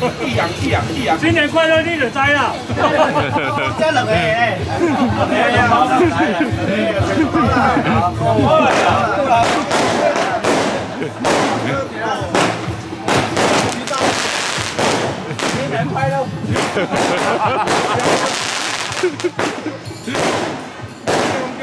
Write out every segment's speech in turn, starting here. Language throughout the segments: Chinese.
啊！新年快乐，你就知啦。真两个诶，哎呀，好来来，好来，新年快乐！中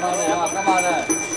干嘛呢？干嘛呢？